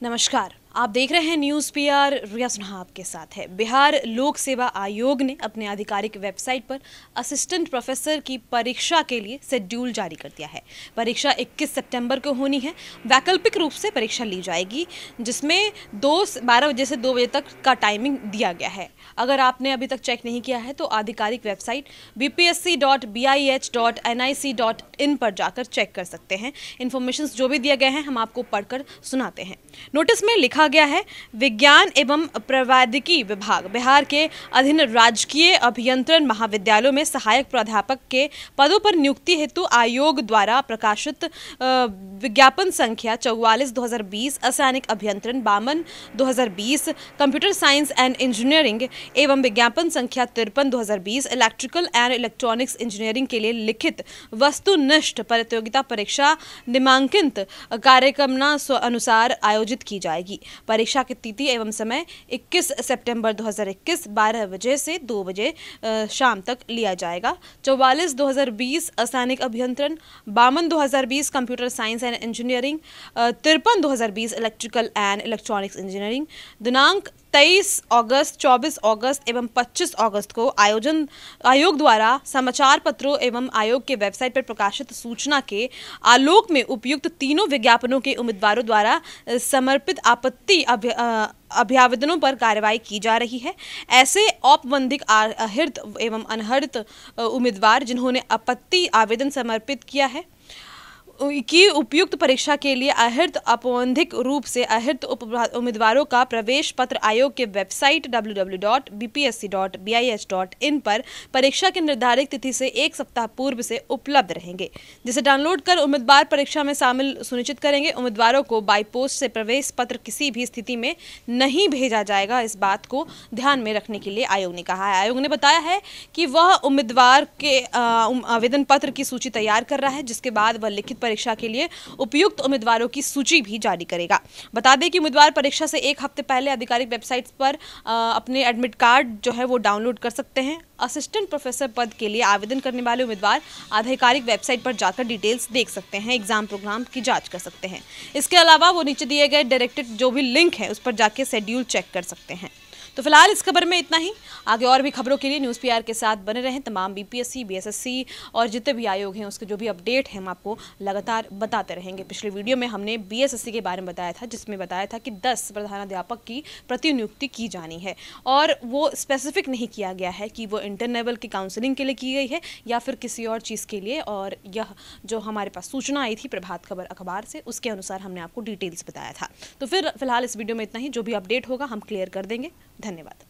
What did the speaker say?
Namaskar. आप देख रहे हैं न्यूज़ पीआर, रिया सुनहा आपके साथ है। बिहार लोक सेवा आयोग ने अपने आधिकारिक वेबसाइट पर असिस्टेंट प्रोफेसर की परीक्षा के लिए शेड्यूल जारी कर दिया है। परीक्षा 21 सितंबर को होनी है। वैकल्पिक रूप से परीक्षा ली जाएगी, जिसमें दो बारह बजे से दो बजे तक का टाइमिंग दिया गया है। अगर आपने अभी तक चेक नहीं किया है तो आधिकारिक वेबसाइट बी पर जाकर चेक कर सकते हैं। इन्फॉर्मेशन जो भी दिए गए हैं, हम आपको पढ़कर सुनाते हैं। नोटिस में लिखा गया है, विज्ञान एवं प्रवैधिकी विभाग, बिहार के अधीन राजकीय अभियंत्रण महाविद्यालयों में सहायक प्राध्यापक के पदों पर नियुक्ति हेतु आयोग द्वारा प्रकाशित विज्ञापन संख्या चौवालीस 2020 असैनिक अभियंत्रण बामन 2020 कंप्यूटर साइंस एंड इंजीनियरिंग एवं विज्ञापन संख्या तिरपन 2020 इलेक्ट्रिकल एंड इलेक्ट्रॉनिक्स इंजीनियरिंग के लिए लिखित वस्तुनिष्ठ प्रतियोगिता परीक्षा निमांकित कार्यक्रम अनुसार आयोजित की जाएगी। परीक्षा की तिथि एवं समय 21 सितंबर 2021 12 बजे से 2 बजे शाम तक लिया जाएगा। चौवालीस 2020 असैनिक अभियंत्रण। बावन 2020 कंप्यूटर साइंस एंड इंजीनियरिंग। तिरपन 2020 इलेक्ट्रिकल एंड इलेक्ट्रॉनिक्स इंजीनियरिंग। दिनांक 23 अगस्त 24 अगस्त एवं 25 अगस्त को आयोजन, आयोग द्वारा समाचार पत्रों एवं आयोग के वेबसाइट पर प्रकाशित सूचना के आलोक में उपयुक्त तीनों विज्ञापनों के उम्मीदवारों द्वारा समर्पित आपत्ति अभ्यावेदनों पर कार्रवाई की जा रही है। ऐसे औपबंधिक अहित एवं अनहरित उम्मीदवार जिन्होंने आपत्ति आवेदन समर्पित किया है की उपयुक्त परीक्षा के लिए अहित अपौंधिक रूप से अहित उम्मीदवारों का प्रवेश पत्र आयोग के वेबसाइट www.bpsc.bis.in पर परीक्षा की निर्धारित तिथि से एक सप्ताह पूर्व से उपलब्ध रहेंगे, जिसे डाउनलोड कर उम्मीदवार परीक्षा में शामिल सुनिश्चित करेंगे। उम्मीदवारों को बाई पोस्ट से प्रवेश पत्र किसी भी स्थिति में नहीं भेजा जाएगा, इस बात को ध्यान में रखने के लिए आयोग ने कहा है। आयोग ने बताया है कि वह उम्मीदवार के आवेदन पत्र की सूची तैयार कर रहा है, जिसके बाद वह लिखित परीक्षा के लिए उपयुक्त उम्मीदवारों की सूची भी जारी करेगा। बता दें कि उम्मीदवार परीक्षा से एक हफ़्ते पहले आधिकारिक वेबसाइट पर अपने एडमिट कार्ड जो है वो डाउनलोड कर सकते हैं। असिस्टेंट प्रोफेसर पद के लिए आवेदन करने वाले उम्मीदवार आधिकारिक वेबसाइट पर जाकर डिटेल्स देख सकते हैं, एग्ज़ाम प्रोग्राम की जाँच कर सकते हैं। इसके अलावा वो नीचे दिए गए डायरेक्टेड जो भी लिंक है, उस पर जाके शेड्यूल चेक कर सकते हैं। तो फ़िलहाल इस खबर में इतना ही। आगे और भी खबरों के लिए न्यूज़ पीआर के साथ बने रहें तमाम बीपीएससी बीएसएससी और जितने भी आयोग हैं, उसके जो भी अपडेट हैं, हम आपको लगातार बताते रहेंगे। पिछले वीडियो में हमने बीएसएससी के बारे में बताया था, जिसमें बताया था कि दस प्रधानाध्यापक की प्रतिनियुक्ति की जानी है और वो स्पेसिफिक नहीं किया गया है कि वो इंटरनेवल की काउंसलिंग के लिए की गई है या फिर किसी और चीज़ के लिए। और यह जो हमारे पास सूचना आई थी प्रभात खबर अखबार से, उसके अनुसार हमने आपको डिटेल्स बताया था। तो फिर फ़िलहाल इस वीडियो में इतना ही। जो भी अपडेट होगा, हम क्लियर कर देंगे। धन्यवाद।